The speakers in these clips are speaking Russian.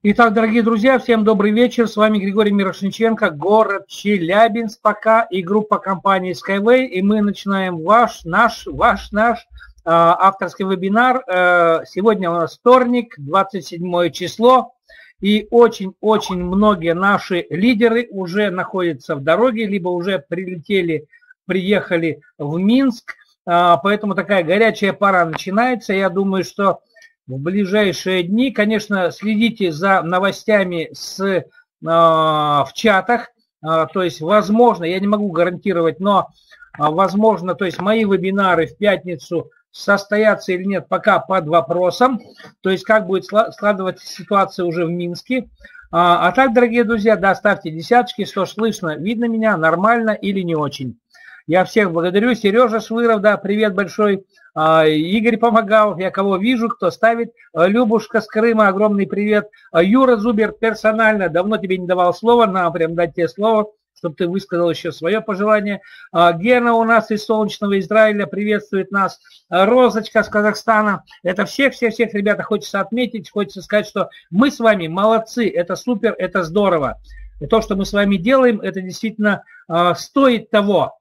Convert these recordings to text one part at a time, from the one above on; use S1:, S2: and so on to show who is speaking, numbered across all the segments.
S1: Итак, дорогие друзья, всем добрый вечер. С вами Григорий Мирошниченко, город Челябинск пока и группа компании Skyway. И мы начинаем ваш, наш, ваш, наш э, авторский вебинар. Э, сегодня у нас вторник, 27 число. И очень-очень многие наши лидеры уже находятся в дороге, либо уже прилетели, приехали в Минск. Э, поэтому такая горячая пора начинается. Я думаю, что в ближайшие дни. Конечно, следите за новостями с, э, в чатах. Э, то есть, возможно, я не могу гарантировать, но э, возможно, то есть мои вебинары в пятницу состоятся или нет, пока под вопросом. То есть, как будет складываться ситуация уже в Минске. А, а так, дорогие друзья, да, ставьте десяточки, что слышно, видно меня, нормально или не очень. Я всех благодарю. Сережа Швыров, да, привет большой. А, Игорь Помогал, я кого вижу, кто ставит. А, Любушка с Крыма, огромный привет. А, Юра Зубер, персонально, давно тебе не давал слова, нам прям дать тебе слово чтобы ты высказал еще свое пожелание. Гена у нас из солнечного Израиля приветствует нас. Розочка с Казахстана. Это всех-всех-всех, ребята, хочется отметить, хочется сказать, что мы с вами молодцы, это супер, это здорово. И то, что мы с вами делаем, это действительно стоит того.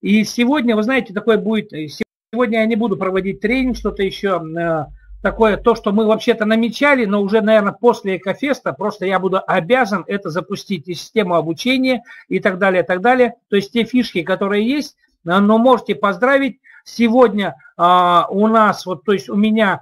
S1: И сегодня, вы знаете, такое будет, э, сегодня я не буду проводить тренинг, что-то еще э, такое, то, что мы вообще-то намечали, но уже, наверное, после Экофеста, просто я буду обязан это запустить и систему обучения и так далее, и так далее. То есть те фишки, которые есть, э, но можете поздравить. Сегодня а, у нас, вот, то есть у меня,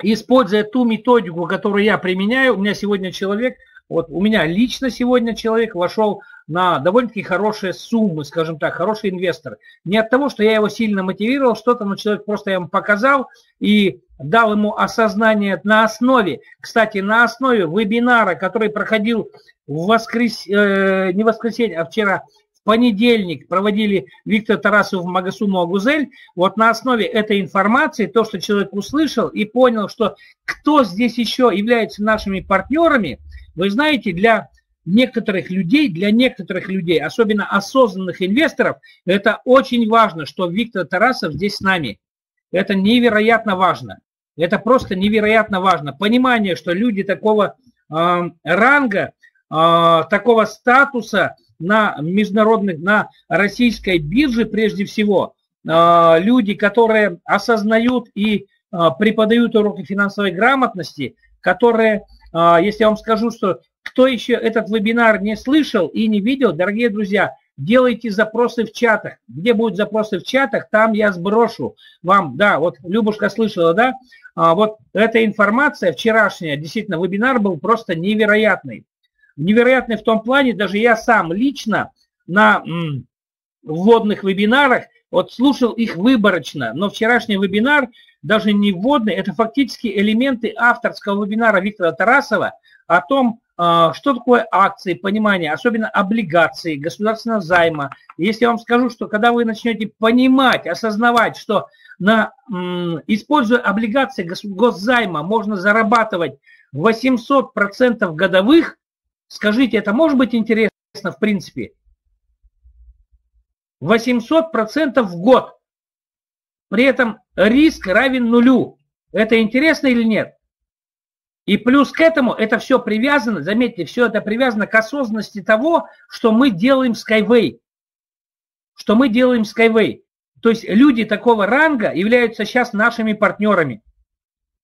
S1: используя ту методику, которую я применяю, у меня сегодня человек, вот у меня лично сегодня человек вошел на довольно-таки хорошие суммы, скажем так, хороший инвестор. Не от того, что я его сильно мотивировал, что-то, но человек просто я ему показал и дал ему осознание на основе, кстати, на основе вебинара, который проходил в воскрес... э, не воскресенье, а вчера в понедельник проводили Виктор Тарасов в Магасуму Агузель, вот на основе этой информации, то, что человек услышал и понял, что кто здесь еще является нашими партнерами, вы знаете, для некоторых людей, для некоторых людей, особенно осознанных инвесторов, это очень важно, что Виктор Тарасов здесь с нами. Это невероятно важно. Это просто невероятно важно. Понимание, что люди такого э, ранга, э, такого статуса на международных, на российской бирже прежде всего, э, люди, которые осознают и э, преподают уроки финансовой грамотности, которые, э, если я вам скажу, что кто еще этот вебинар не слышал и не видел, дорогие друзья, делайте запросы в чатах. Где будут запросы в чатах, там я сброшу вам. Да, вот Любушка слышала, да? А, вот эта информация вчерашняя, действительно, вебинар был просто невероятный. Невероятный в том плане, даже я сам лично на вводных вебинарах, вот слушал их выборочно, но вчерашний вебинар даже не вводный, это фактически элементы авторского вебинара Виктора Тарасова о том, что такое акции, понимание, особенно облигации, государственного займа. Если я вам скажу, что когда вы начнете понимать, осознавать, что на, используя облигации госзайма можно зарабатывать 800% годовых, скажите, это может быть интересно в принципе? 800% в год. При этом риск равен нулю. Это интересно или нет? И плюс к этому это все привязано, заметьте, все это привязано к осознанности того, что мы делаем Skyway. Что мы делаем Skyway. То есть люди такого ранга являются сейчас нашими партнерами.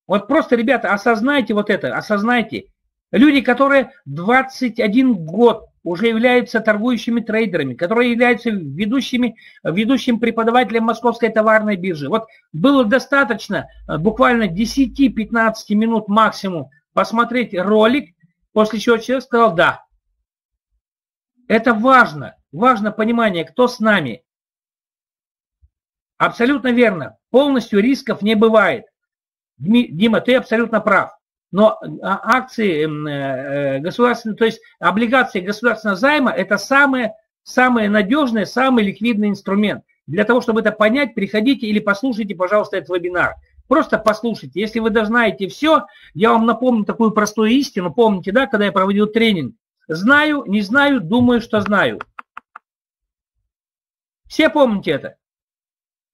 S1: Вот просто, ребята, осознайте вот это, осознайте. Люди, которые 21 год уже являются торгующими трейдерами, которые являются ведущими, ведущим преподавателем Московской товарной биржи. Вот было достаточно э, буквально 10-15 минут максимум посмотреть ролик, после чего человек сказал «да». Это важно, важно понимание, кто с нами. Абсолютно верно, полностью рисков не бывает. Дима, ты абсолютно прав. Но а, акции э, э, государственные, то есть облигации государственного займа, это самый, самый надежный, самый ликвидный инструмент. Для того, чтобы это понять, приходите или послушайте, пожалуйста, этот вебинар. Просто послушайте. Если вы знаете все, я вам напомню такую простую истину. Помните, да, когда я проводил тренинг? Знаю, не знаю, думаю, что знаю. Все помните это?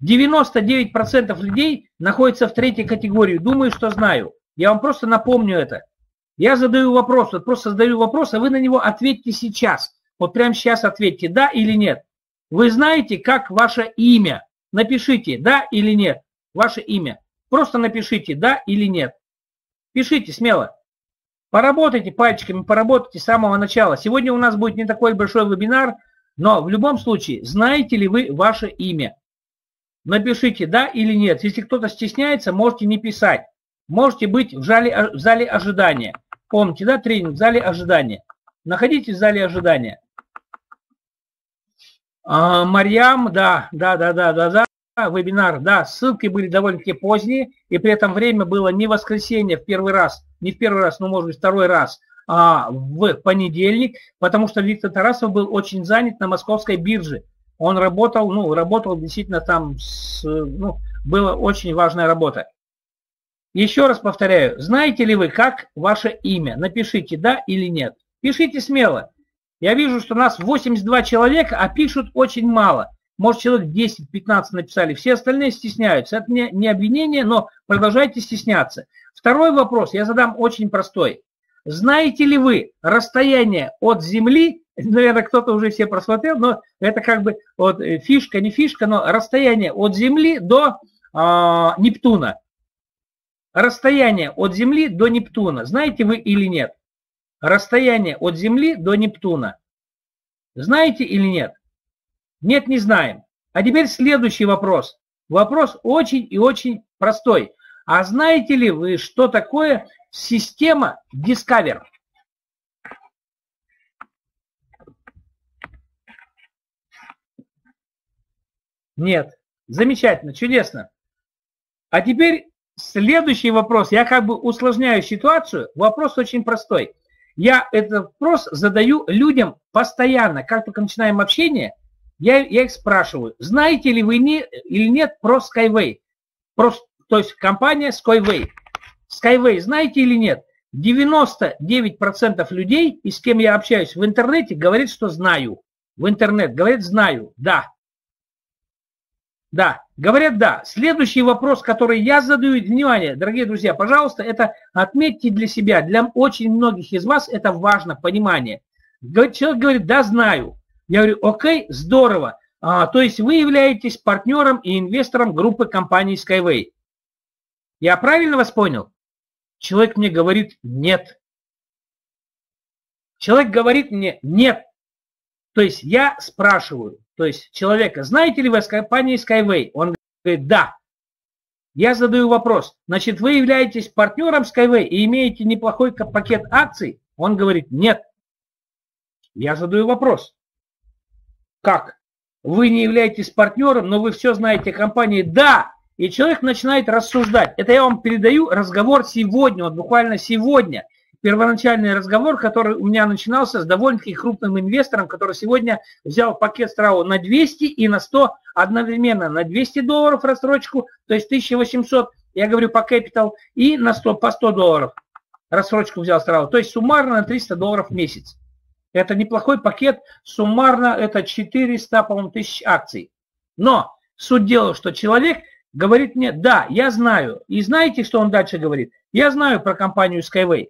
S1: 99% людей находятся в третьей категории. Думаю, что знаю. Я вам просто напомню это. Я задаю вопрос, вот просто задаю вопрос, а вы на него ответьте сейчас. Вот прямо сейчас ответьте, да или нет. Вы знаете, как ваше имя? Напишите, да или нет, ваше имя. Просто напишите, да или нет. Пишите смело. Поработайте пальчиками, поработайте с самого начала. Сегодня у нас будет не такой большой вебинар, но в любом случае, знаете ли вы ваше имя? Напишите да или нет. Если кто-то стесняется, можете не писать. Можете быть в, зале, в зале ожидания. Помните, да, тренинг в зале ожидания. Находитесь в зале ожидания. А, Марьям, да, да, да, да, да, да, вебинар, да, ссылки были довольно-таки поздние, и при этом время было не воскресенье в первый раз, не в первый раз, но может быть второй раз, а в понедельник, потому что Виктор Тарасов был очень занят на московской бирже. Он работал, ну, работал действительно там, с, ну, была очень важная работа. Еще раз повторяю, знаете ли вы, как ваше имя? Напишите да или нет. Пишите смело. Я вижу, что нас 82 человека, а пишут очень мало. Может, человек 10-15 написали. Все остальные стесняются. Это не, не обвинение, но продолжайте стесняться. Второй вопрос я задам очень простой. Знаете ли вы расстояние от Земли, наверное, кто-то уже все просмотрел, но это как бы вот э, фишка, не фишка, но расстояние от Земли до э, Нептуна. Расстояние от Земли до Нептуна. Знаете вы или нет? Расстояние от Земли до Нептуна. Знаете или нет? Нет, не знаем. А теперь следующий вопрос. Вопрос очень и очень простой. А знаете ли вы, что такое система Discover? Нет. Замечательно, чудесно. А теперь следующий вопрос. Я как бы усложняю ситуацию. Вопрос очень простой. Я этот вопрос задаю людям постоянно. Как только начинаем общение, я, я их спрашиваю, знаете ли вы не, или нет про Skyway? Про, то есть компания Skyway. Skyway знаете или нет? 99% людей, и с кем я общаюсь в интернете, говорит, что знаю. В интернет говорит, знаю, да. Да, говорят да. Следующий вопрос, который я задаю, внимание, дорогие друзья, пожалуйста, это отметьте для себя. Для очень многих из вас это важно, понимание. Человек говорит, да, знаю. Я говорю, окей, здорово. А, то есть вы являетесь партнером и инвестором группы компании Skyway. Я правильно вас понял? Человек мне говорит, нет. Человек говорит мне, нет. То есть я спрашиваю, то есть человека, знаете ли вы о компании Skyway? Он говорит, да. Я задаю вопрос, значит, вы являетесь партнером Skyway и имеете неплохой пакет акций? Он говорит, нет. Я задаю вопрос, как? Вы не являетесь партнером, но вы все знаете о компании? Да. И человек начинает рассуждать. Это я вам передаю разговор сегодня, вот буквально сегодня первоначальный разговор, который у меня начинался с довольно-таки крупным инвестором, который сегодня взял пакет страу на 200 и на 100 одновременно, на 200 долларов рассрочку, то есть 1800, я говорю по capital, и на 100, по 100 долларов рассрочку взял страу, то есть суммарно на 300 долларов в месяц. Это неплохой пакет, суммарно это 400, по-моему, тысяч акций. Но суть дела, что человек говорит мне, да, я знаю. И знаете, что он дальше говорит? Я знаю про компанию Skyway.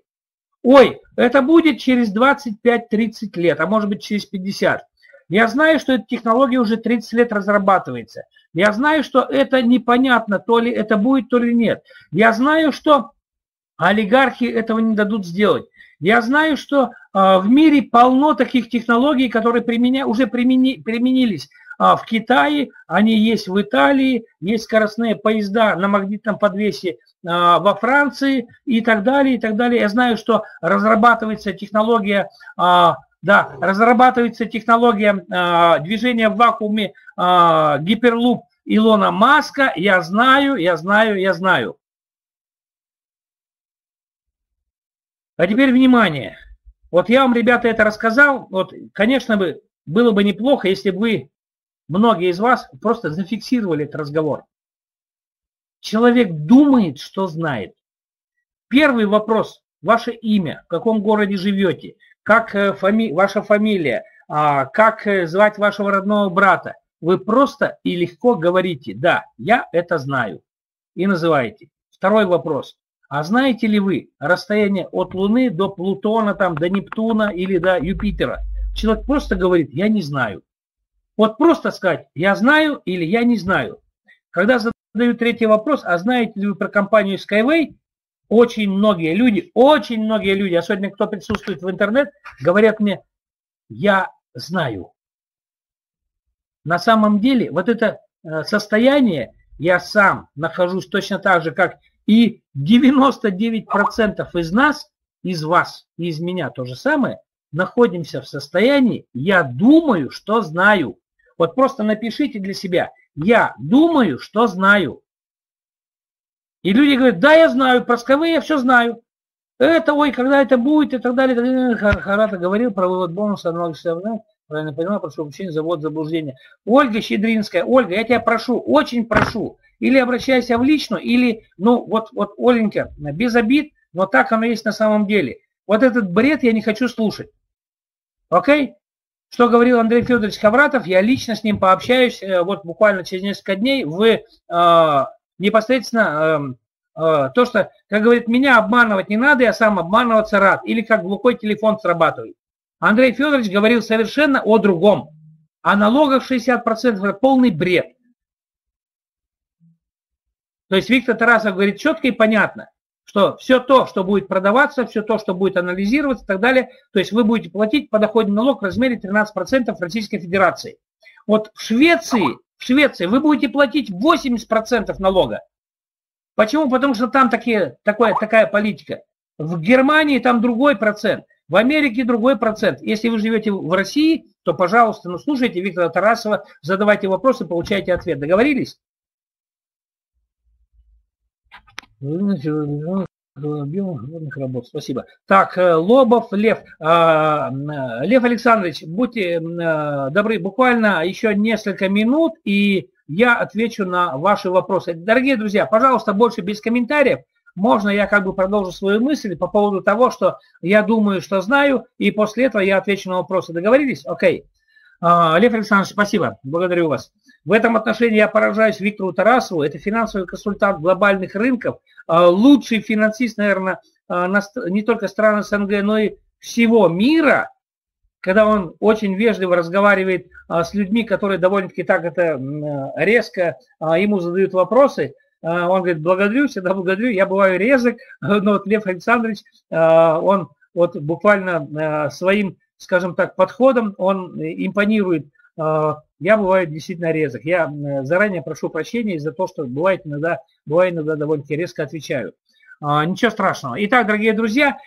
S1: Ой, это будет через 25-30 лет, а может быть через 50. Я знаю, что эта технология уже 30 лет разрабатывается. Я знаю, что это непонятно, то ли это будет, то ли нет. Я знаю, что олигархи этого не дадут сделать. Я знаю, что в мире полно таких технологий, которые применя, уже примени, применились а в Китае, они есть в Италии, есть скоростные поезда на магнитном подвесе а, во Франции и так далее, и так далее. Я знаю, что разрабатывается технология, а, да, разрабатывается технология а, движения в вакууме гиперлуп Илона Маска. Я знаю, я знаю, я знаю. А теперь внимание. Вот я вам, ребята, это рассказал. Вот, конечно бы, было бы неплохо, если бы вы, многие из вас, просто зафиксировали этот разговор. Человек думает, что знает. Первый вопрос. Ваше имя, в каком городе живете, как э, фами, ваша фамилия, а, как э, звать вашего родного брата. Вы просто и легко говорите, да, я это знаю. И называете. Второй вопрос. А знаете ли вы расстояние от Луны до Плутона, там, до Нептуна или до Юпитера? Человек просто говорит, я не знаю. Вот просто сказать, я знаю или я не знаю. Когда задают третий вопрос, а знаете ли вы про компанию Skyway, очень многие люди, очень многие люди, особенно кто присутствует в интернет, говорят мне, я знаю. На самом деле, вот это э, состояние я сам нахожусь точно так же, как и 99% из нас, из вас и из меня то же самое, находимся в состоянии «я думаю, что знаю». Вот просто напишите для себя «я думаю, что знаю». И люди говорят, да, я знаю, про СКВ я все знаю. Это, ой, когда это будет и так далее. далее. Харата говорил про вывод бонуса, правильно понимаю, прошу прощения за ввод заблуждения. Ольга Щедринская, Ольга, я тебя прошу, очень прошу, или обращайся в личную, или, ну, вот, вот, Оленька, без обид, но так оно есть на самом деле. Вот этот бред я не хочу слушать. Окей? Что говорил Андрей Федорович Хавратов, я лично с ним пообщаюсь э, вот буквально через несколько дней в э, непосредственно э, э, то, что, как говорит, меня обманывать не надо, я сам обманываться рад. Или как глухой телефон срабатывает. Андрей Федорович говорил совершенно о другом. О налогах 60% это полный бред. То есть Виктор Тарасов говорит четко и понятно, что все то, что будет продаваться, все то, что будет анализироваться и так далее, то есть вы будете платить подоходный налог в размере 13% Российской Федерации. Вот в Швеции, в Швеции вы будете платить 80% налога. Почему? Потому что там такие, такое, такая политика. В Германии там другой процент, в Америке другой процент. Если вы живете в России, то, пожалуйста, ну слушайте Виктора Тарасова, задавайте вопросы, получайте ответ. Договорились? Объемом водных работ. Спасибо. Так, э, Лобов Лев. А, э, Лев Александрович, будьте э, добры, буквально еще несколько минут, и я отвечу на ваши вопросы. Дорогие друзья, пожалуйста, больше без комментариев. Можно я как бы продолжу свою мысль по поводу того, что я думаю, что знаю, и после этого я отвечу на вопросы. Договорились? Окей. А, Лев Александрович, спасибо. Благодарю вас. В этом отношении я поражаюсь Виктору Тарасову. Это финансовый консультант глобальных рынков, а, лучший финансист, наверное, а, не только стран СНГ, но и всего мира, когда он очень вежливо разговаривает а, с людьми, которые довольно-таки так это резко ему задают вопросы, он говорит, благодарю, всегда благодарю, я бываю резок, но вот Лев Александрович, он вот буквально своим, скажем так, подходом, он импонирует я бываю действительно резок. Я заранее прошу прощения из-за того, что бывает иногда, бывает иногда довольно-таки резко отвечаю. А, ничего страшного. Итак, дорогие друзья,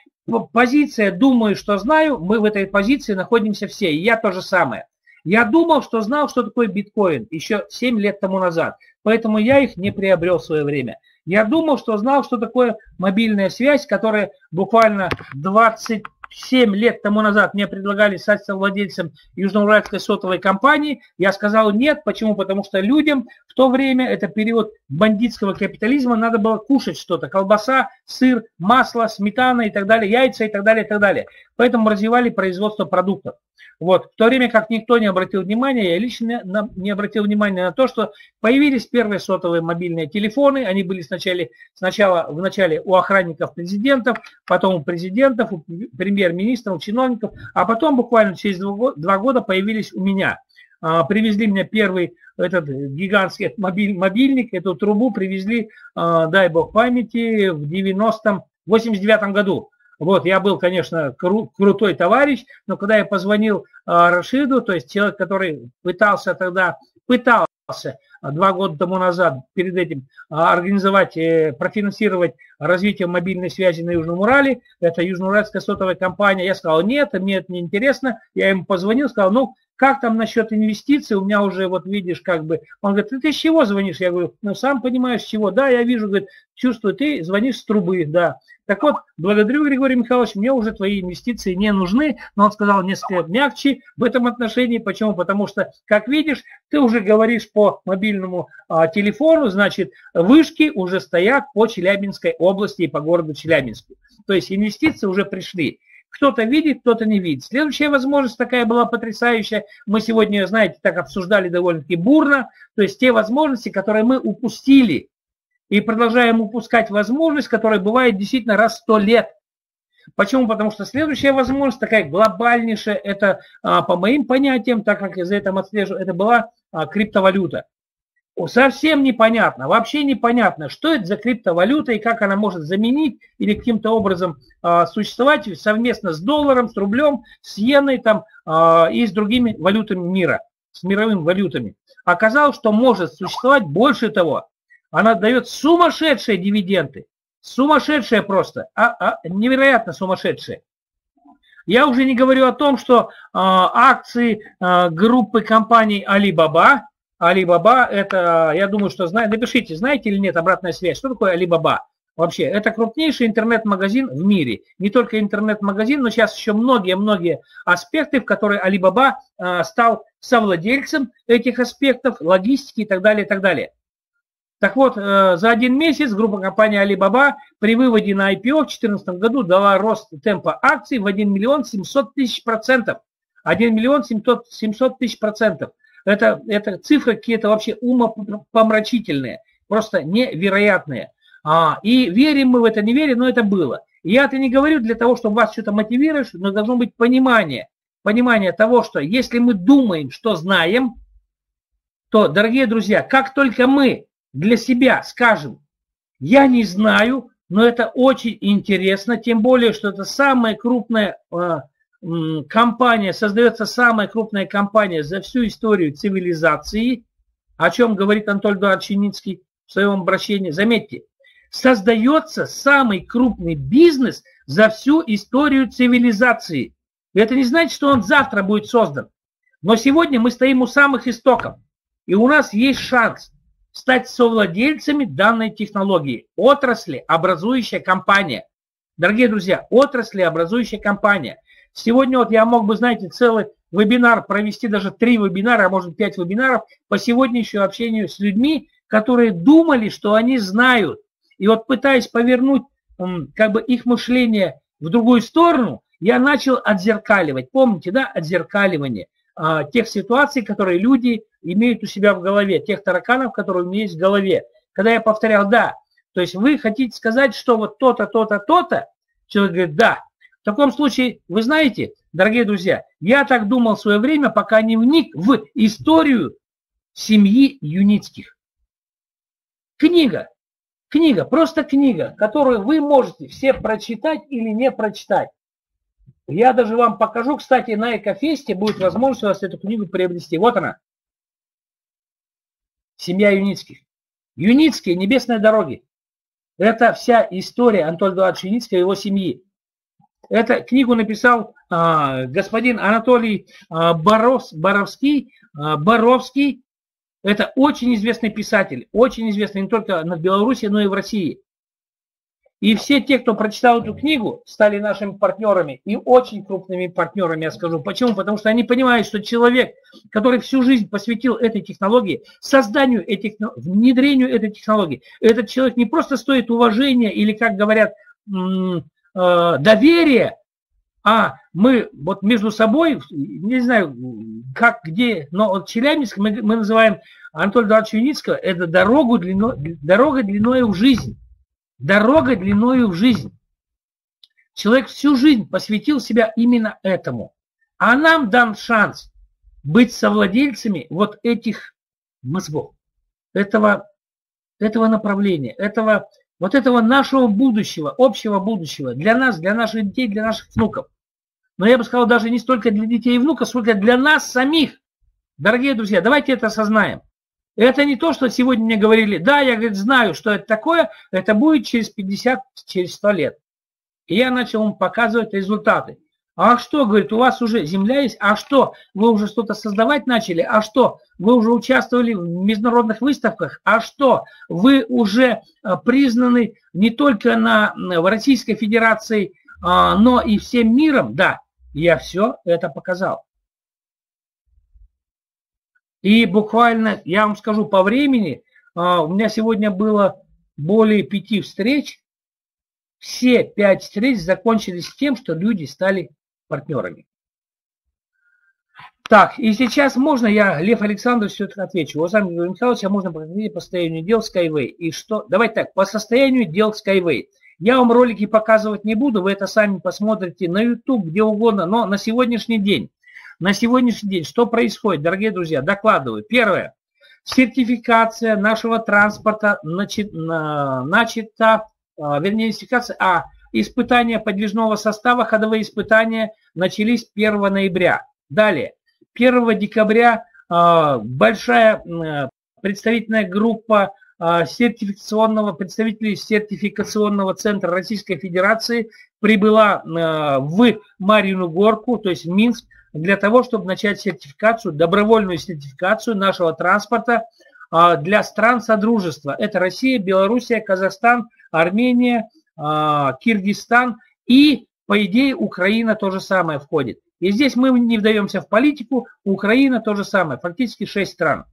S1: позиция «думаю, что знаю», мы в этой позиции находимся все, и я то же самое. Я думал, что знал, что такое биткоин еще 7 лет тому назад, поэтому я их не приобрел в свое время. Я думал, что знал, что такое мобильная связь, которая буквально 20 7 лет тому назад мне предлагали стать совладельцем Южноуральской сотовой компании. Я сказал нет. Почему? Потому что людям в то время, это период бандитского капитализма, надо было кушать что-то. Колбаса, сыр, масло, сметана и так далее, яйца и так далее, и так далее. Поэтому развивали производство продуктов. Вот. В то время как никто не обратил внимания, я лично не обратил внимания на то, что появились первые сотовые мобильные телефоны. Они были сначала, сначала в у охранников президентов, потом у президентов, у премьер-министров, чиновников, а потом буквально через два года появились у меня. А, привезли мне первый этот гигантский мобиль, мобильник, эту трубу привезли, а, дай бог памяти, в 90 89 году. Вот, я был, конечно, кру- крутой товарищ, но когда я позвонил а, Рашиду, то есть человек, который пытался тогда, пытался два года тому назад перед этим а, организовать, э, профинансировать развитие мобильной связи на Южном Урале, это Южноуральская сотовая компания, я сказал, нет, мне это не интересно, я ему позвонил, сказал, ну, как там насчет инвестиций, у меня уже, вот видишь, как бы, он говорит, ты, с чего звонишь? Я говорю, ну, сам понимаешь, с чего, да, я вижу, говорит, чувствую, ты звонишь с трубы, да. Так вот, благодарю, Григорий Михайлович, мне уже твои инвестиции не нужны, но он сказал несколько мягче в этом отношении. Почему? Потому что, как видишь, ты уже говоришь по мобильному а, телефону, значит, вышки уже стоят по Челябинской области и по городу Челябинску. То есть инвестиции уже пришли. Кто-то видит, кто-то не видит. Следующая возможность такая была потрясающая. Мы сегодня, знаете, так обсуждали довольно-таки бурно. То есть те возможности, которые мы упустили и продолжаем упускать возможность, которая бывает действительно раз в сто лет. Почему? Потому что следующая возможность, такая глобальнейшая, это а, по моим понятиям, так как я за этим отслеживаю, это была а, криптовалюта. Совсем непонятно, вообще непонятно, что это за криптовалюта и как она может заменить или каким-то образом а, существовать совместно с долларом, с рублем, с иеной там, и с другими валютами мира, с мировыми валютами. Оказалось, что может существовать больше того. Она дает сумасшедшие дивиденды. Сумасшедшие просто, а, а, невероятно сумасшедшие. Я уже не говорю о том, что а, акции а, группы компаний Alibaba, Alibaba это, я думаю, что знаете, напишите, знаете или нет обратная связь, что такое Alibaba? Вообще, это крупнейший интернет-магазин в мире. Не только интернет-магазин, но сейчас еще многие-многие аспекты, в которые Alibaba а, стал совладельцем этих аспектов, логистики и так далее, и так далее. Так вот, э, за один месяц группа компании Alibaba при выводе на IPO в 2014 году дала рост темпа акций в 1 миллион 700 тысяч процентов. 1 миллион 700, 700 тысяч процентов. Это, это цифры какие-то вообще умопомрачительные, просто невероятные. А, и верим мы в это, не верим, но это было. Я это не говорю для того, чтобы вас что-то мотивировать, но должно быть понимание. Понимание того, что если мы думаем, что знаем, то, дорогие друзья, как только мы для себя скажем, я не знаю, но это очень интересно, тем более, что это самая крупная компания, создается самая крупная компания за всю историю цивилизации, о чем говорит Анатолий Эдуардович в своем обращении. Заметьте, создается самый крупный бизнес за всю историю цивилизации. Это не значит, что он завтра будет создан. Но сегодня мы стоим у самых истоков. И у нас есть шанс стать совладельцами данной технологии. Отрасли, образующая компания. Дорогие друзья, отрасли, образующая компания. Сегодня вот я мог бы, знаете, целый вебинар провести, даже три вебинара, а может пять вебинаров по сегодняшнему общению с людьми, которые думали, что они знают. И вот пытаясь повернуть как бы их мышление в другую сторону, я начал отзеркаливать. Помните, да, отзеркаливание а, тех ситуаций, которые люди имеют у себя в голове, тех тараканов, которые у меня есть в голове. Когда я повторял «да», то есть вы хотите сказать, что вот то-то, то-то, то-то, человек говорит «да». В таком случае, вы знаете, дорогие друзья, я так думал в свое время, пока не вник в историю семьи Юницких. Книга, книга, просто книга, которую вы можете все прочитать или не прочитать. Я даже вам покажу, кстати, на Экофесте будет возможность у вас эту книгу приобрести. Вот она. Семья Юницких. Юницкие, небесные дороги. Это вся история Анатолия Эдуардовича Юницкого и его семьи. Эту книгу написал а, господин Анатолий а, Борос, Боровский, а, Боровский. Это очень известный писатель, очень известный не только на Беларуси, но и в России. И все те, кто прочитал эту книгу, стали нашими партнерами и очень крупными партнерами, я скажу. Почему? Потому что они понимают, что человек, который всю жизнь посвятил этой технологии, созданию этих, внедрению этой технологии, этот человек не просто стоит уважения или, как говорят, э, доверия, а мы вот между собой, не знаю, как, где, но вот Челябинск мы, мы называем Анатолия Эдуардовича Юницкого, это дорогу длиной, дорога длиной в жизнь. Дорога длиною в жизнь. Человек всю жизнь посвятил себя именно этому. А нам дан шанс быть совладельцами вот этих мозгов, этого, этого направления, этого, вот этого нашего будущего, общего будущего для нас, для наших детей, для наших внуков. Но я бы сказал, даже не столько для детей и внуков, сколько для нас самих. Дорогие друзья, давайте это осознаем. Это не то, что сегодня мне говорили, да, я говорит, знаю, что это такое, это будет через 50, через 100 лет. И я начал им показывать результаты. А что, говорит, у вас уже земля есть? А что, вы уже что-то создавать начали? А что, вы уже участвовали в международных выставках? А что, вы уже а, признаны не только на, в Российской Федерации, а, но и всем миром? Да, я все это показал. И буквально, я вам скажу по времени, а, у меня сегодня было более пяти встреч. Все пять встреч закончились тем, что люди стали партнерами. Так, и сейчас можно я, Лев Александрович, все-таки отвечу. Уважаемый Григорий Михайлович, а можно проговорить по состоянию дел Skyway. И что? Давайте так, по состоянию дел Skyway. Я вам ролики показывать не буду, вы это сами посмотрите на YouTube, где угодно, но на сегодняшний день, на сегодняшний день, что происходит, дорогие друзья, докладываю. Первое, сертификация нашего транспорта начата, а, вернее, сертификация, а испытания подвижного состава, ходовые испытания начались 1 ноября. Далее, 1 декабря а, большая представительная группа а, сертификационного, представителей сертификационного центра Российской Федерации прибыла в Марьину Горку, то есть в Минск, для того, чтобы начать сертификацию, добровольную сертификацию нашего транспорта а, для стран Содружества. Это Россия, Белоруссия, Казахстан, Армения, Киргизстан и, по идее, Украина тоже самое входит. И здесь мы не вдаемся в политику, Украина то же самое, фактически 6 стран.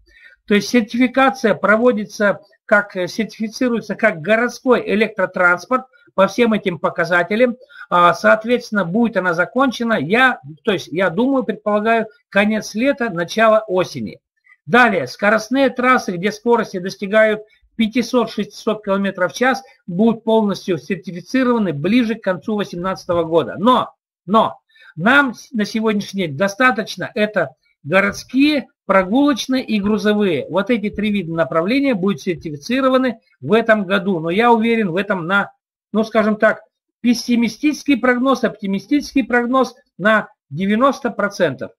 S1: То есть сертификация проводится, как сертифицируется как городской электротранспорт по всем этим показателям. А, соответственно, будет она закончена, я, то есть я думаю, предполагаю, конец лета, начало осени. Далее, скоростные трассы, где скорости достигают 500-600 км в час, будут полностью сертифицированы ближе к концу 2018 года. Но, но, нам на сегодняшний день достаточно это городские, прогулочные и грузовые. Вот эти три вида направления будут сертифицированы в этом году. Но я уверен в этом на, ну скажем так, пессимистический прогноз, оптимистический прогноз на 90%.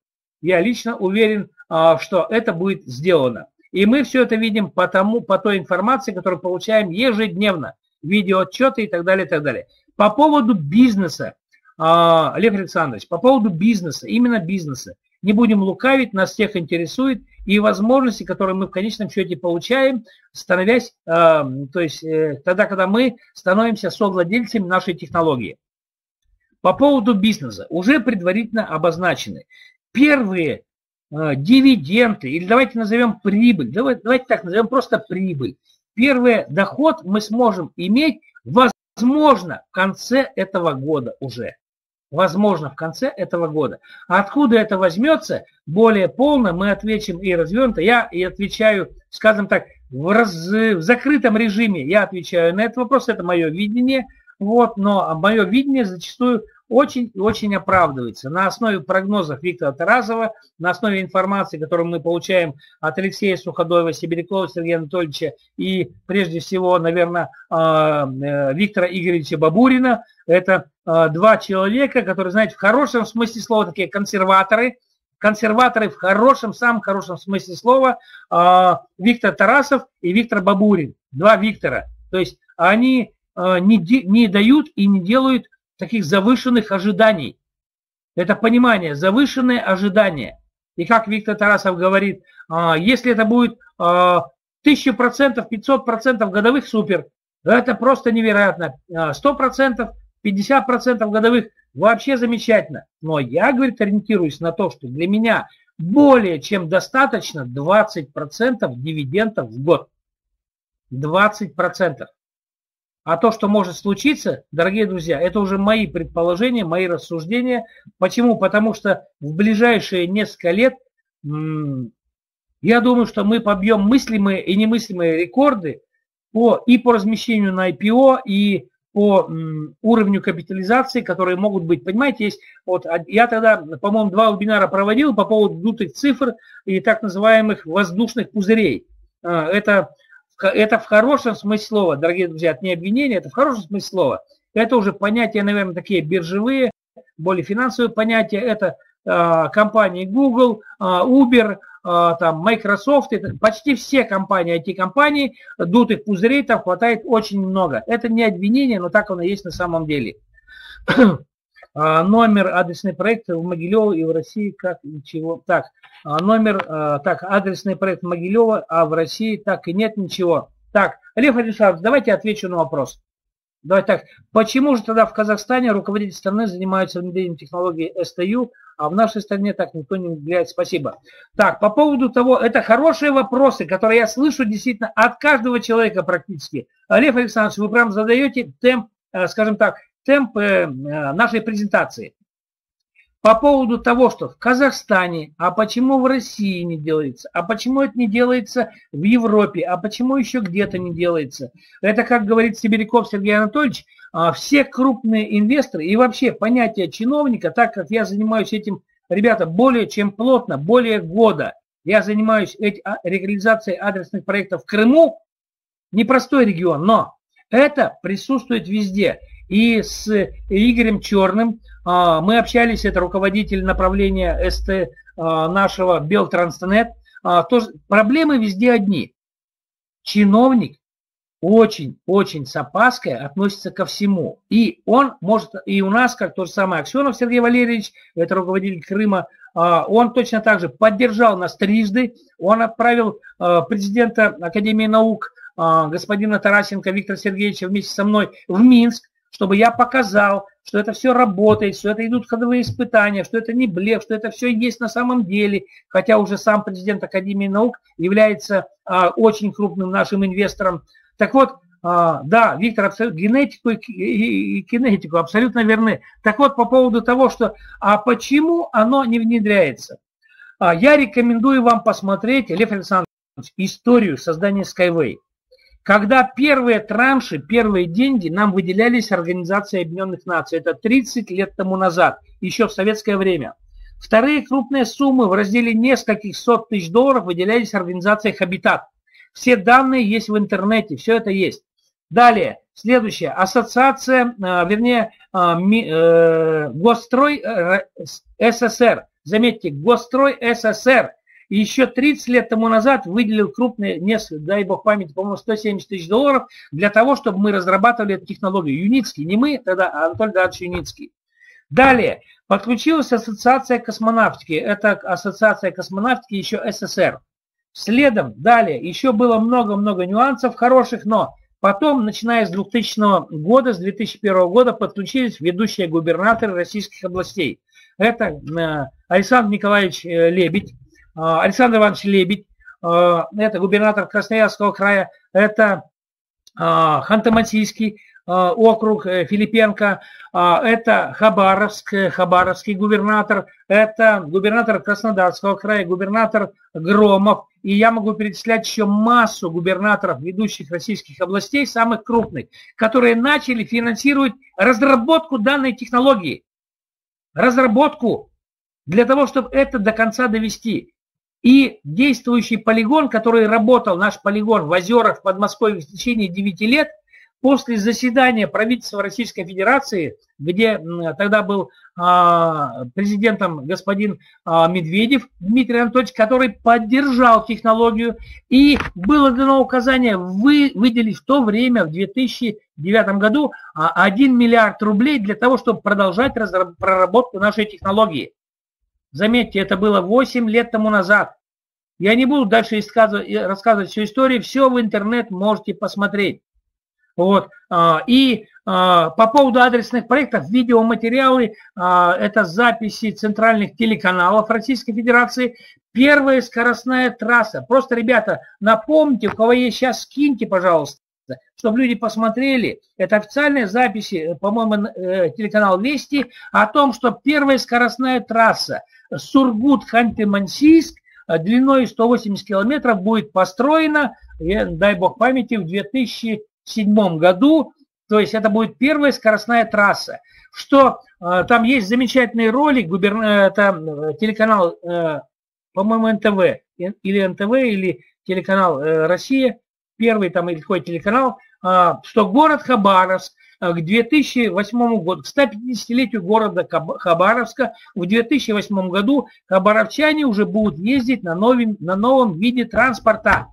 S1: Я лично уверен, а, что это будет сделано. И мы все это видим по, тому, по той информации, которую получаем ежедневно. Видеоотчеты и так далее, и так далее. По поводу бизнеса. А, Олег Александрович, по поводу бизнеса, именно бизнеса. Не будем лукавить, нас всех интересует и возможности, которые мы в конечном счете получаем, становясь, а, то есть э, тогда, когда мы становимся совладельцами нашей технологии. По поводу бизнеса уже предварительно обозначены первые а, дивиденды, или давайте назовем прибыль, давайте, давайте так назовем просто прибыль. Первый доход мы сможем иметь, возможно, в конце этого года уже возможно, в конце этого года. А откуда это возьмется, более полно мы ответим и развернуто. Я и отвечаю, скажем так, в, раз, в закрытом режиме я отвечаю на этот вопрос, это мое видение, вот, но мое видение зачастую очень и очень оправдывается. На основе прогнозов Виктора Тарасова, на основе информации, которую мы получаем от Алексея Суходоева, Сибирякова Сергея Анатольевича и, прежде всего, наверное, а, э, Виктора Игоревича Бабурина, это а, два человека, которые, знаете, в хорошем смысле слова такие консерваторы, консерваторы в хорошем, самом хорошем смысле слова, а, Виктор Тарасов и Виктор Бабурин, два Виктора. То есть они не, не дают и не делают таких завышенных ожиданий. Это понимание, завышенные ожидания. И как Виктор Тарасов говорит, а, если это будет 1000%, 500% годовых, супер. Это просто невероятно. 100%, 50% годовых, вообще замечательно. Но я, говорит, ориентируюсь на то, что для меня более чем достаточно 20% дивидендов в год. 20%. А то, что может случиться, дорогие друзья, это уже мои предположения, мои рассуждения. Почему? Потому что в ближайшие несколько лет я думаю, что мы побьем мыслимые и немыслимые рекорды по, и по размещению на IPO, и по уровню капитализации, которые могут быть. Понимаете, есть, вот я тогда, по-моему, два вебинара проводил по поводу дутых цифр и так называемых воздушных пузырей. А, это это в хорошем смысле слова, дорогие друзья, это не обвинение, это в хорошем смысле слова. Это уже понятия, наверное, такие биржевые, более финансовые понятия. Это э, компании Google, э, Uber, э, там Microsoft, это почти все компании, IT-компании, дутых пузырей там хватает очень много. Это не обвинение, но так оно есть на самом деле. Номер адресный проект в Могилево и в России как ничего. Так, а, номер, а, так, адресный проект Могилева, а в России так и нет ничего. Так, Лев Александрович, давайте отвечу на вопрос. Давайте так, почему же тогда в Казахстане руководители страны занимаются внедрением технологии СТЮ, а в нашей стране так никто не внедряет? Спасибо. Так, по поводу того, это хорошие вопросы, которые я слышу действительно от каждого человека практически. Лев Александрович, вы прям задаете темп, э, скажем так, темп э, нашей презентации. по поводу того, что в Казахстане, а почему в России не делается, а почему это не делается в Европе, а почему еще где-то не делается. Это, как говорит Сибиряков Сергей Анатольевич, а, все крупные инвесторы и вообще понятие чиновника, так как я занимаюсь этим, ребята, более чем плотно, более года, я занимаюсь а, реализацией адресных проектов в Крыму, непростой регион, но это присутствует везде. И с Игорем Черным а, мы общались, это руководитель направления СТ а, нашего Белтранснет. А, проблемы везде одни. Чиновник очень-очень с опаской относится ко всему. И он может, и у нас, как тот же самый Аксенов Сергей Валерьевич, это руководитель Крыма, он точно так же поддержал нас трижды. Он отправил президента Академии наук господина Тарасенко Виктора Сергеевича вместе со мной в Минск, чтобы я показал, что это все работает, что это идут ходовые испытания, что это не блеф, что это все есть на самом деле, хотя уже сам президент Академии наук является а, очень крупным нашим инвестором. Так вот, а, да, Виктор, абсолютно, генетику и, и, и кинетику абсолютно верны. Так вот, по поводу того, что, а почему оно не внедряется? А, я рекомендую вам посмотреть, Лев Александрович, историю создания Skyway. Когда первые транши, первые деньги нам выделялись Организацией Объединенных Наций. Это 30 лет тому назад, еще в советское время. Вторые крупные суммы в разделе нескольких сот тысяч долларов выделялись Организацией Хабитат. Все данные есть в интернете, все это есть. Далее, следующее. Ассоциация, а, вернее, а, э, Госстрой э, СССР. Заметьте, Госстрой СССР – и еще 30 лет тому назад выделил крупные, несколько, дай бог памяти, по-моему, 170 тысяч долларов для того, чтобы мы разрабатывали эту технологию. Юницкий, не мы тогда, а Анатолий Давидович Юницкий. Далее, подключилась ассоциация космонавтики. Это ассоциация космонавтики еще СССР. Следом, далее, еще было много-много нюансов хороших, но потом, начиная с 2000 года, с 2001 года, подключились ведущие губернаторы российских областей. Это э, Александр Николаевич э, Лебедь, Александр Иванович Лебедь, а, это губернатор Красноярского края, это а, Ханты-Мансийский округ э, Филипенко, это Хабаровск, Хабаровский губернатор, это губернатор Краснодарского края, губернатор Громов, и я могу перечислять еще массу губернаторов ведущих российских областей, самых крупных, которые начали финансировать разработку данной технологии. Разработку для того, чтобы это до конца довести. И действующий полигон, который работал, наш полигон в Озерах в Подмосковье в течение 9 лет, после заседания правительства Российской Федерации, где тогда был а, президентом господин а, Медведев Дмитрий Анатольевич, который поддержал технологию, и было дано указание вы, выделить в то время, в 2009 году, 1 а, миллиард рублей для того, чтобы продолжать проработку нашей технологии. Заметьте, это было 8 лет тому назад. Я не буду дальше рассказывать всю историю, все в интернет можете посмотреть. Вот. А, и а, по поводу адресных проектов, видеоматериалы, а, это записи центральных телеканалов Российской Федерации. Первая скоростная трасса. Просто, ребята, напомните, у кого есть сейчас, скиньте, пожалуйста чтобы люди посмотрели. Это официальные записи, по-моему, э, телеканал Вести, о том, что первая скоростная трасса Сургут-Ханты-Мансийск э, длиной 180 километров будет построена, дай бог памяти, в 2007 году. То есть это будет первая скоростная трасса. Что э, там есть замечательный ролик, губерн... это телеканал, по-моему, НТВ, или НТВ, или телеканал Россия, первый там или какой телеканал, а, что город Хабаровск а, к 2008 году, к 150-летию города Хабаровска, в 2008 году хабаровчане уже будут ездить на, новом, на новом виде транспорта.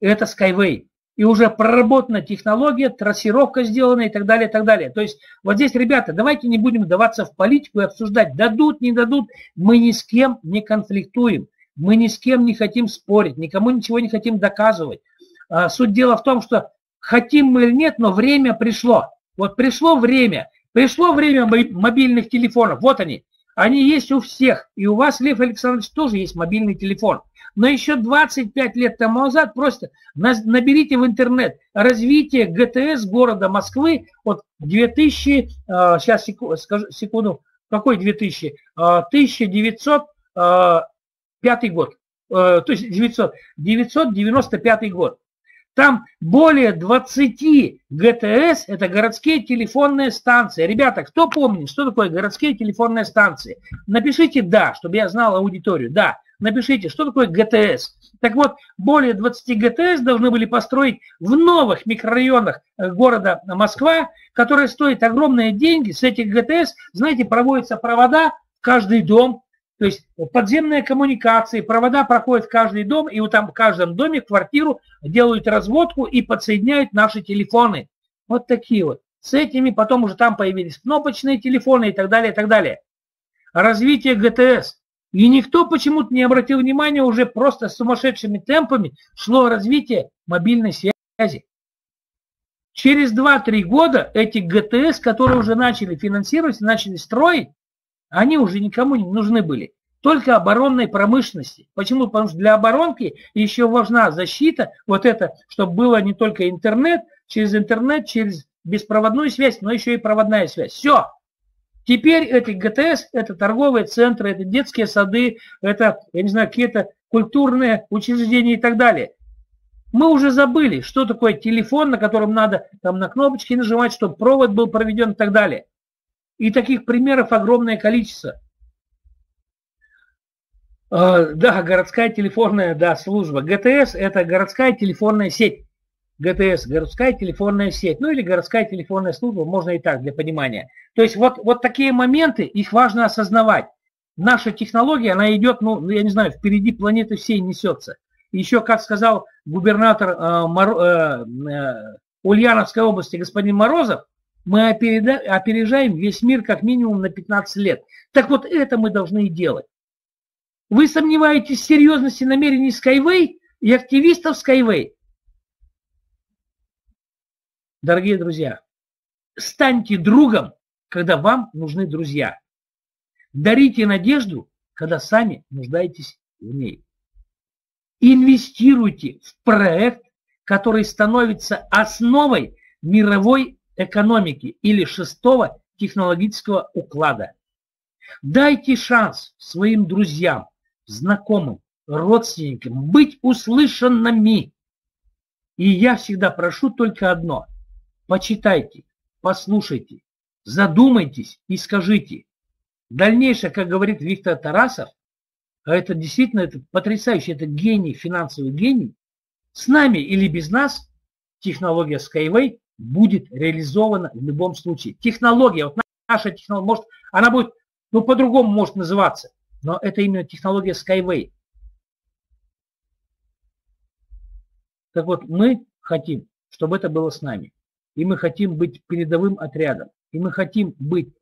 S1: Это Skyway. И уже проработана технология, трассировка сделана и так далее, и так далее. То есть вот здесь, ребята, давайте не будем вдаваться в политику и обсуждать, дадут, не дадут. Мы ни с кем не конфликтуем. Мы ни с кем не хотим спорить, никому ничего не хотим доказывать. А, суть дела в том, что хотим мы или нет, но время пришло. Вот пришло время. Пришло время мобильных телефонов. Вот они. Они есть у всех. И у вас, Лев Александрович, тоже есть мобильный телефон. Но еще 25 лет тому назад просто наберите в интернет развитие ГТС города Москвы от 2000, сейчас секунду, какой 2000? 1905 год. То есть 900, 995 год. Там более 20 ГТС, это городские телефонные станции. Ребята, кто помнит, что такое городские телефонные станции? Напишите «да», чтобы я знал аудиторию. Да, напишите, что такое ГТС. Так вот, более 20 ГТС должны были построить в новых микрорайонах э, города Москва, которые стоят огромные деньги. С этих ГТС, знаете, проводятся провода каждый дом, то есть подземные коммуникации, провода проходят в каждый дом, и там в каждом доме, квартиру делают разводку и подсоединяют наши телефоны. Вот такие вот. С этими потом уже там появились кнопочные телефоны и так далее, и так далее. Развитие ГТС. И никто почему-то не обратил внимания, уже просто сумасшедшими темпами шло развитие мобильной связи. Через 2-3 года эти ГТС, которые уже начали финансировать, начали строить, они уже никому не нужны были. Только оборонной промышленности. Почему? Потому что для оборонки еще важна защита, вот это, чтобы было не только интернет, через интернет, через беспроводную связь, но еще и проводная связь. Все. Теперь эти ГТС, это торговые центры, это детские сады, это, я не знаю, какие-то культурные учреждения и так далее. Мы уже забыли, что такое телефон, на котором надо там на кнопочки нажимать, чтобы провод был проведен и так далее. И таких примеров огромное количество. А, да, городская телефонная да, служба. ГТС – это городская телефонная сеть. ГТС – городская телефонная сеть. Ну или городская телефонная служба, можно и так, для понимания. То есть вот, вот такие моменты, их важно осознавать. Наша технология, она идет, ну, я не знаю, впереди планеты всей несется. Еще, как сказал губернатор э, Мор, э, Ульяновской области господин Морозов, мы опережаем весь мир как минимум на 15 лет. Так вот это мы должны и делать. Вы сомневаетесь в серьезности намерений Skyway и активистов Skyway? Дорогие друзья, станьте другом, когда вам нужны друзья. Дарите надежду, когда сами нуждаетесь в ней. Инвестируйте в проект, который становится основой мировой экономики или шестого технологического уклада. Дайте шанс своим друзьям, знакомым, родственникам быть услышанными. И я всегда прошу только одно. Почитайте, послушайте, задумайтесь и скажите. Дальнейшее, как говорит Виктор Тарасов, а это действительно это потрясающий, это гений, финансовый гений, с нами или без нас технология Skyway будет реализована в любом случае. Технология, вот наша технология, может, она будет, ну, по-другому может называться, но это именно технология Skyway. Так вот, мы хотим, чтобы это было с нами. И мы хотим быть передовым отрядом. И мы хотим быть,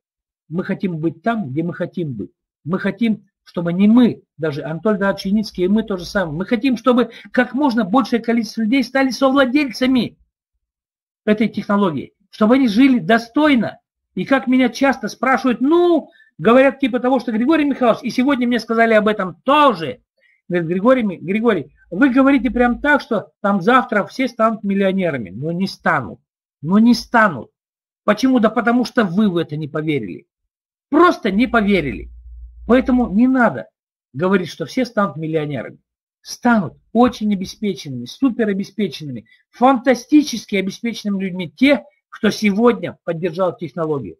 S1: мы хотим быть там, где мы хотим быть. Мы хотим, чтобы не мы, даже Антон Чиницкий и мы то же самое. Мы хотим, чтобы как можно большее количество людей стали совладельцами этой технологии, чтобы они жили достойно. И как меня часто спрашивают, ну, говорят типа того, что Григорий Михайлович, и сегодня мне сказали об этом тоже, говорит, Григорий, Григорий, вы говорите прям так, что там завтра все станут миллионерами. Но не станут. Но не станут. Почему? Да потому что вы в это не поверили. Просто не поверили. Поэтому не надо говорить, что все станут миллионерами станут очень обеспеченными, супер обеспеченными, фантастически обеспеченными людьми те, кто сегодня поддержал технологию.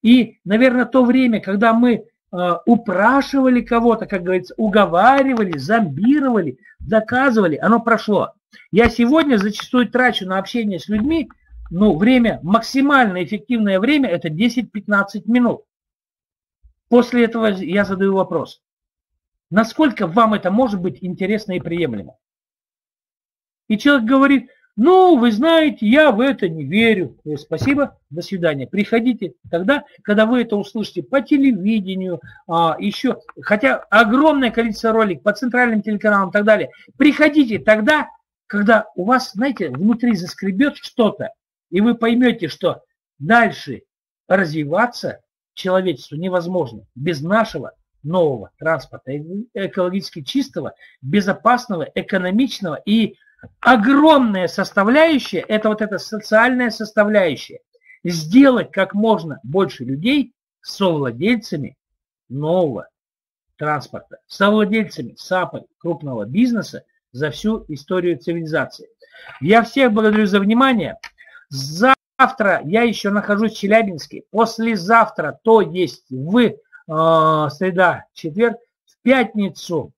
S1: И, наверное, то время, когда мы э, упрашивали кого-то, как говорится, уговаривали, зомбировали, доказывали, оно прошло. Я сегодня зачастую трачу на общение с людьми, ну, время, максимально эффективное время, это 10-15 минут. После этого я задаю вопрос. Насколько вам это может быть интересно и приемлемо? И человек говорит, ну, вы знаете, я в это не верю. Я, Спасибо, до свидания. Приходите тогда, когда вы это услышите по телевидению, а, еще, хотя огромное количество роликов по центральным телеканалам и так далее. Приходите тогда, когда у вас, знаете, внутри заскребет что-то, и вы поймете, что дальше развиваться человечеству невозможно без нашего нового транспорта, экологически чистого, безопасного, экономичного и огромная составляющая, это вот эта социальная составляющая. Сделать как можно больше людей совладельцами нового транспорта, совладельцами САПа крупного бизнеса за всю историю цивилизации. Я всех благодарю за внимание. Завтра я еще нахожусь в Челябинске. Послезавтра, то есть в э, среда, четверг, в пятницу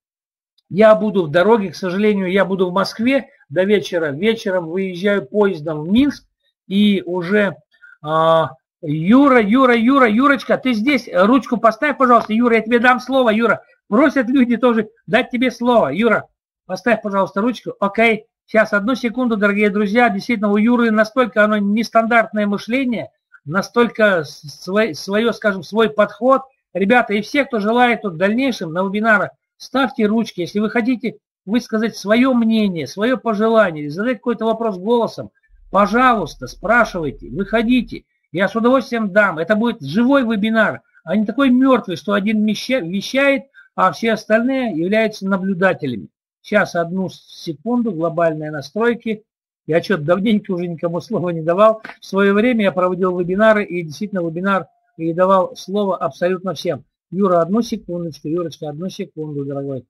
S1: я буду в дороге, к сожалению, я буду в Москве до вечера. Вечером выезжаю поездом в Минск и уже э, Юра, Юра, Юра, Юрочка, ты здесь? Ручку поставь, пожалуйста. Юра, я тебе дам слово, Юра. Просят люди тоже дать тебе слово. Юра, поставь, пожалуйста, ручку. Окей. Сейчас, одну секунду, дорогие друзья. Действительно, у Юры настолько оно нестандартное мышление, настолько свой, свое, скажем, свой подход. Ребята, и все, кто желает в дальнейшем на вебинарах, ставьте ручки. Если вы хотите высказать свое мнение, свое пожелание, задать какой-то вопрос голосом, пожалуйста, спрашивайте, выходите. Я с удовольствием дам. Это будет живой вебинар, а не такой мертвый, что один вещает, а все остальные являются наблюдателями. Сейчас одну секунду, глобальные настройки. Я что-то давненько уже никому слова не давал. В свое время я проводил вебинары, и действительно вебинар и давал слово абсолютно всем. Юра, одну секундочку, Юрочка, одну секунду, дорогой.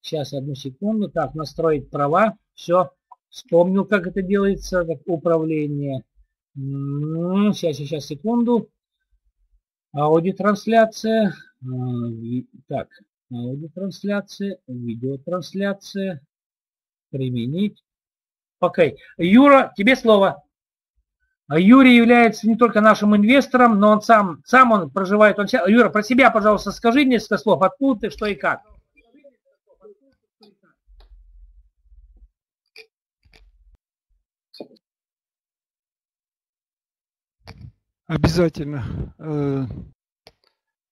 S1: Сейчас, одну секунду. Так, настроить права. Все, вспомнил, как это делается, как управление. Сейчас, сейчас, секунду. Аудиотрансляция. А, так, аудиотрансляция, видеотрансляция. Применить. Окей. Юра, тебе слово. Юрий является не только нашим инвестором, но он сам, сам он проживает. Он, Юра, про себя, пожалуйста, скажи несколько слов. Откуда ты, что и как.
S2: Обязательно. Э,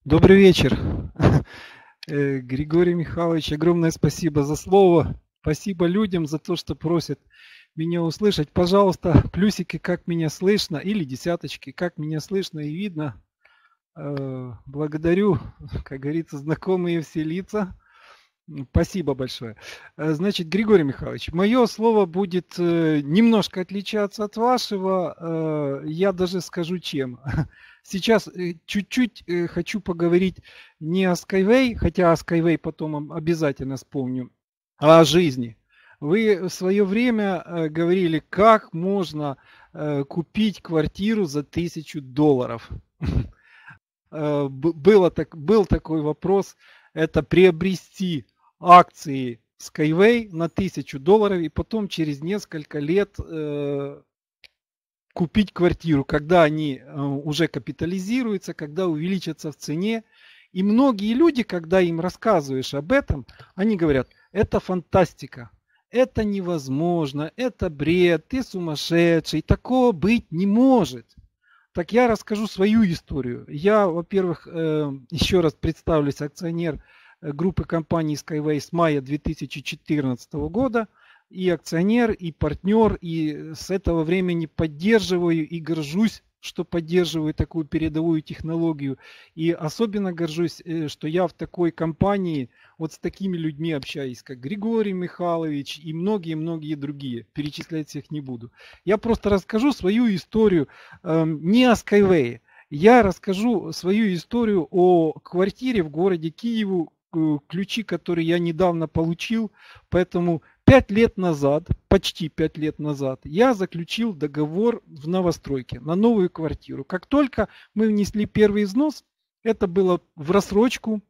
S2: добрый вечер. Э, Григорий Михайлович, огромное спасибо за слово. Спасибо людям за то, что просят меня услышать. Пожалуйста, плюсики, как меня слышно, или десяточки, как меня слышно и видно. Э, благодарю, как говорится, знакомые все лица. Спасибо большое. Э, значит, Григорий Михайлович, мое слово будет э, немножко отличаться от вашего. Я даже скажу чем. Сейчас чуть-чуть хочу поговорить не о Skyway, хотя о Skyway потом обязательно вспомню, а о жизни. Вы в свое время говорили, как можно купить квартиру за тысячу долларов. Было так, был такой вопрос, это приобрести акции Skyway на 1000 долларов и потом через несколько лет э, купить квартиру, когда они э, уже капитализируются, когда увеличатся в цене. И многие люди, когда им рассказываешь об этом, они говорят, это фантастика, это невозможно, это бред, ты сумасшедший, такого быть не может. Так я расскажу свою историю. Я, во-первых, э, еще раз представлюсь, акционер группы компаний Skyway с мая 2014 года. И акционер, и партнер, и с этого времени поддерживаю и горжусь что поддерживаю такую передовую технологию. И особенно горжусь, э, что я в такой компании вот с такими людьми общаюсь, как Григорий Михайлович и многие-многие другие. Перечислять всех не буду. Я просто расскажу свою историю э, не о Skyway. Я расскажу свою историю о квартире в городе Киеву, Э, ключи, которые я недавно получил. Поэтому пять лет назад, почти пять лет назад, я заключил договор в новостройке на новую квартиру. Как только мы внесли первый взнос, это было в рассрочку,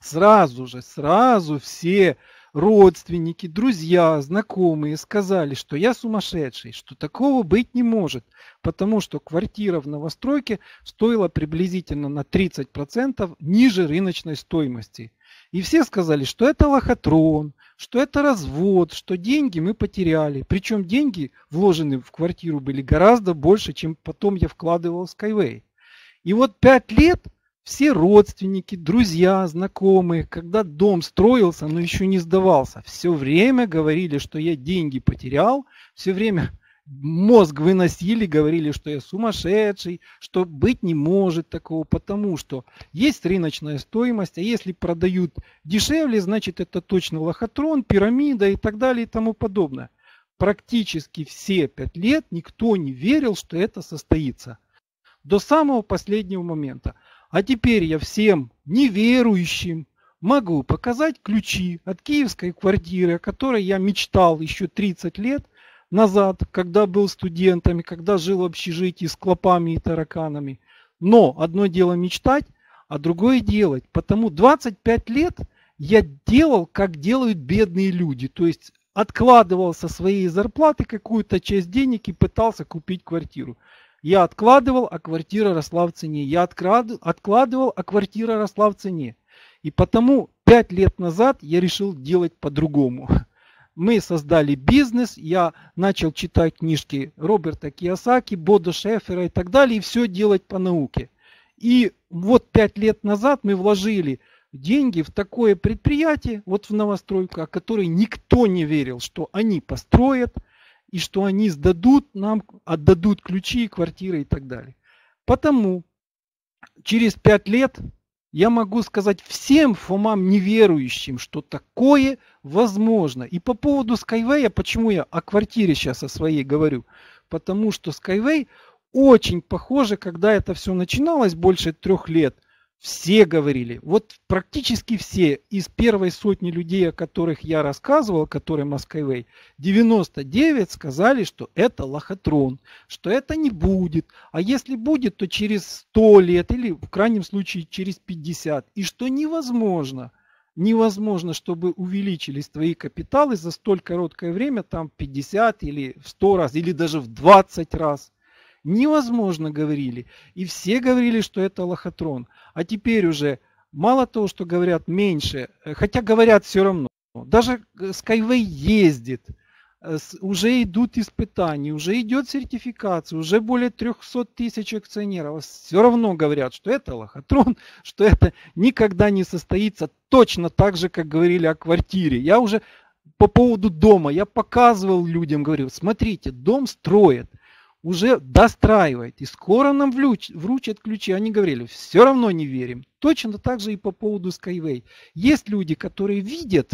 S2: сразу же, сразу все родственники, друзья, знакомые сказали, что я сумасшедший, что такого быть не может, потому что квартира в новостройке стоила приблизительно на 30% ниже рыночной стоимости. И все сказали, что это лохотрон, что это развод, что деньги мы потеряли. Причем деньги, вложенные в квартиру, были гораздо больше, чем потом я вкладывал в Skyway. И вот пять лет все родственники, друзья, знакомые, когда дом строился, но еще не сдавался, все время говорили, что я деньги потерял, все время мозг выносили, говорили, что я сумасшедший, что быть не может такого, потому что есть рыночная стоимость, а если продают дешевле, значит это точно лохотрон, пирамида и так далее и тому подобное. Практически все пять лет никто не верил, что это состоится. До самого последнего момента. А теперь я всем неверующим могу показать ключи от киевской квартиры, о которой я мечтал еще 30 лет назад, когда был студентом, когда жил в общежитии с клопами и тараканами. Но одно дело мечтать, а другое делать. Потому 25 лет я делал, как делают бедные люди. То есть откладывал со своей зарплаты какую-то часть денег и пытался купить квартиру. Я откладывал, а квартира росла в цене. Я откладывал, а квартира росла в цене. И потому пять лет назад я решил делать по-другому. Мы создали бизнес, я начал читать книжки Роберта Киосаки, Бода Шефера и так далее, и все делать по науке. И вот пять лет назад мы вложили деньги в такое предприятие, вот в новостройку, о которой никто не верил, что они построят, и что они сдадут нам, отдадут ключи, квартиры и так далее. Потому через пять лет я могу сказать всем Фомам неверующим, что такое возможно. И по поводу Skyway, почему я о квартире сейчас о своей говорю? Потому что Skyway очень похоже, когда это все начиналось больше трех лет – все говорили, вот практически все из первой сотни людей, о которых я рассказывал, которые Москвей, 99 сказали, что это лохотрон, что это не будет. А если будет, то через 100 лет или в крайнем случае через 50. И что невозможно, невозможно, чтобы увеличились твои капиталы за столь короткое время, там 50 или в 100 раз, или даже в 20 раз невозможно говорили. И все говорили, что это лохотрон. А теперь уже мало того, что говорят меньше, э, хотя говорят все равно. Даже Skyway ездит, э, уже идут испытания, уже идет сертификация, уже более 300 тысяч акционеров. Все равно говорят, что это лохотрон, что это никогда не состоится точно так же, как говорили о квартире. Я уже по поводу дома, я показывал людям, говорю, смотрите, дом строят уже достраивает. И скоро нам вручат ключи. Они говорили, все равно не верим. Точно так же и по поводу Skyway. Есть люди, которые видят,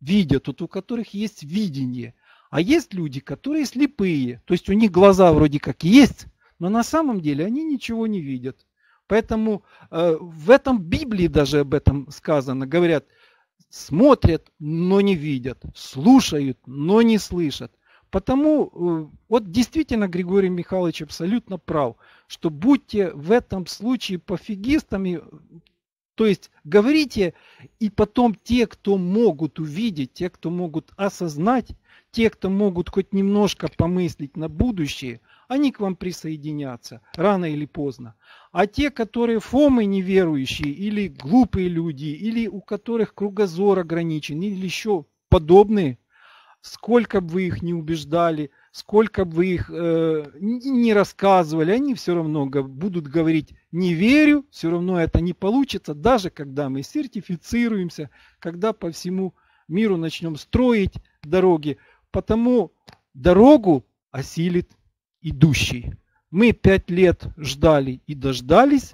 S2: видят, вот у которых есть видение. А есть люди, которые слепые. То есть у них глаза вроде как есть, но на самом деле они ничего не видят. Поэтому э, в этом Библии даже об этом сказано. Говорят, смотрят, но не видят, слушают, но не слышат. Потому э, вот действительно Григорий Михайлович абсолютно прав, что будьте в этом случае пофигистами, то есть говорите, и потом те, кто могут увидеть, те, кто могут осознать, те, кто могут хоть немножко помыслить на будущее, они к вам присоединятся рано или поздно. А те, которые фомы неверующие, или глупые люди, или у которых кругозор ограничен, или еще подобные, сколько бы вы их не убеждали, сколько бы вы их э, не рассказывали, они все равно будут говорить «не верю», все равно это не получится, даже когда мы сертифицируемся, когда по всему миру начнем строить дороги. Потому дорогу осилит идущий. Мы пять лет ждали и дождались.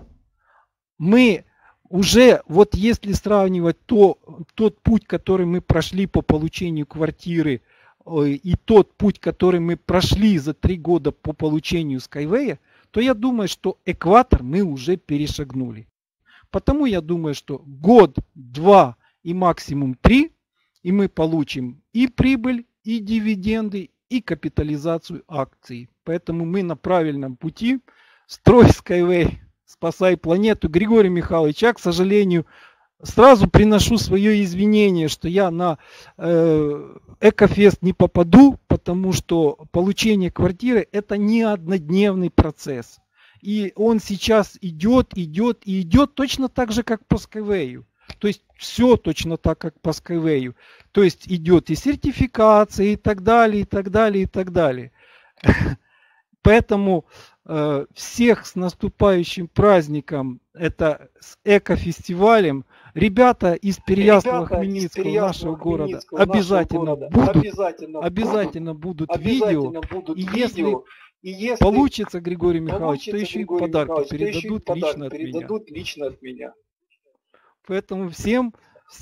S2: Мы уже вот если сравнивать то, тот путь, который мы прошли по получению квартиры, и тот путь, который мы прошли за три года по получению Skyway, то я думаю, что экватор мы уже перешагнули. Потому я думаю, что год, два и максимум три, и мы получим и прибыль, и дивиденды, и капитализацию акций. Поэтому мы на правильном пути. Строй Skyway спасай планету. Григорий Михайлович, я, к сожалению, сразу приношу свое извинение, что я на э, Экофест не попаду, потому что получение квартиры это не однодневный процесс. И он сейчас идет, идет и идет точно так же, как по Skyway. То есть все точно так, как по Skyway. То есть идет и сертификация, и так далее, и так далее, и так далее. Поэтому всех с наступающим праздником, это с эко-фестивалем. Ребята из Переяслава Хмельницкого, нашего города, обязательно, города будут, обязательно, обязательно будут обязательно видео. Будут и видео. И если получится, Григорий Михайлович, то еще и подарки передадут, лично, от передадут лично от меня. Поэтому всем,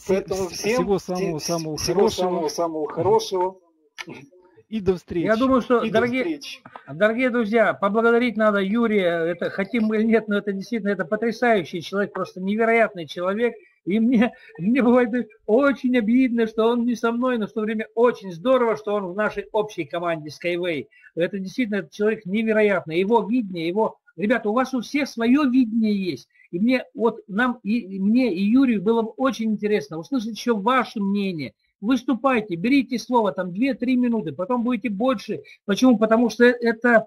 S2: Поэтому всем всего самого-самого хорошего. Самого, самого хорошего. И до встречи.
S1: Я думаю, что, и дорогие, дорогие друзья, поблагодарить надо Юрия, это хотим мы или нет, но это действительно это потрясающий человек, просто невероятный человек. И мне, мне бывает очень обидно, что он не со мной, но в то время очень здорово, что он в нашей общей команде Skyway. Это действительно этот человек невероятный. Его видение, его... Ребята, у вас у всех свое видение есть. И мне, вот нам, и, мне и Юрию было бы очень интересно услышать еще ваше мнение – выступайте, берите слово, там 2-3 минуты, потом будете больше. Почему? Потому что это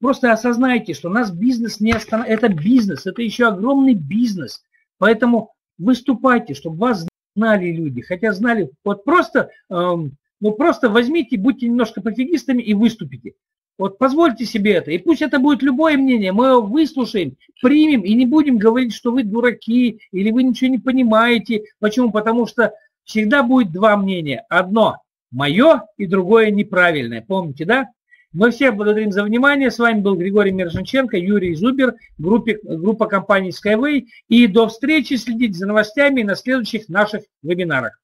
S1: просто осознайте, что у нас бизнес не останов... это бизнес, это еще огромный бизнес. Поэтому выступайте, чтобы вас знали люди, хотя знали, вот просто, эм, ну просто возьмите, будьте немножко пофигистами и выступите. Вот позвольте себе это. И пусть это будет любое мнение, мы его выслушаем, примем и не будем говорить, что вы дураки или вы ничего не понимаете. Почему? Потому что всегда будет два мнения. Одно мое и другое неправильное. Помните, да? Мы всех благодарим за внимание. С вами был Григорий Мирошниченко, Юрий Зубер, группе, группа компании Skyway. И до встречи. Следите за новостями на следующих наших вебинарах.